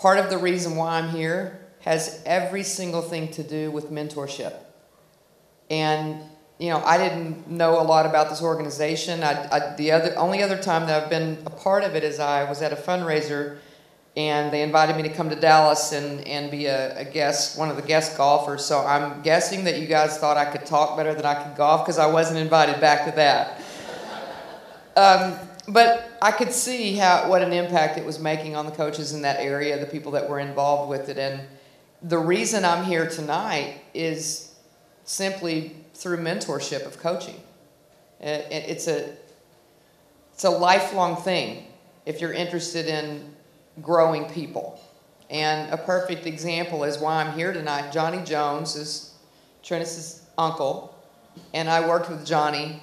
part of the reason why I'm here has every single thing to do with mentorship. And you know, I didn't know a lot about this organization. I, I, the other only other time that I've been a part of it is I was at a fundraiser, and they invited me to come to Dallas and, and be a, a guest, one of the guest golfers. So I'm guessing that you guys thought I could talk better than I could golf because I wasn't invited back to that. Um, but I could see how what an impact it was making on the coaches in that area, the people that were involved with it, and the reason I'm here tonight is simply through mentorship of coaching. It's a it's a lifelong thing if you're interested in growing people. And a perfect example is why I'm here tonight. Johnny Jones is Trennis's uncle, and I worked with Johnny.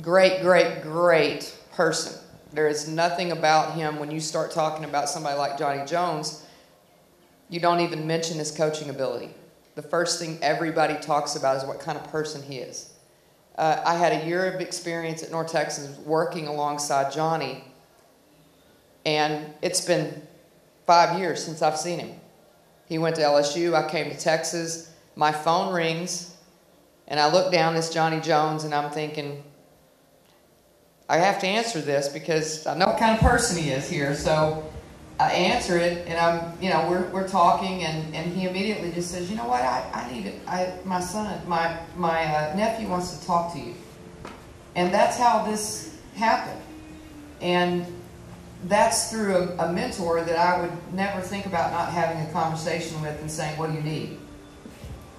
Great, great, great person. There is nothing about him when you start talking about somebody like Johnny Jones, you don't even mention his coaching ability the first thing everybody talks about is what kind of person he is. Uh, I had a year of experience at North Texas working alongside Johnny, and it's been five years since I've seen him. He went to LSU, I came to Texas, my phone rings, and I look down it's Johnny Jones, and I'm thinking, I have to answer this because I know what kind of person he is here. So I answer it, and I'm, you know, we're, we're talking, and, and he immediately just says, you know what, I, I need it. I, my son, my, my uh, nephew wants to talk to you. And that's how this happened. And that's through a, a mentor that I would never think about not having a conversation with and saying, what do you need?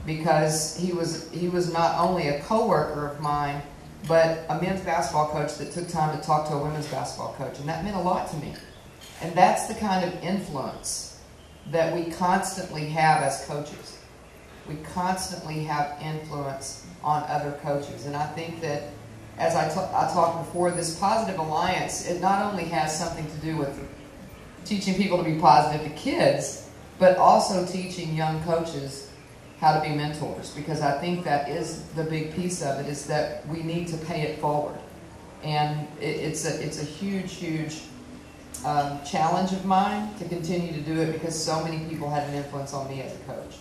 Because he was, he was not only a coworker of mine, but a men's basketball coach that took time to talk to a women's basketball coach. And that meant a lot to me. And that's the kind of influence that we constantly have as coaches. We constantly have influence on other coaches. And I think that, as I, I talked before, this positive alliance, it not only has something to do with teaching people to be positive to kids, but also teaching young coaches how to be mentors because I think that is the big piece of it is that we need to pay it forward. And it, it's, a, it's a huge, huge um, challenge of mine to continue to do it because so many people had an influence on me as a coach.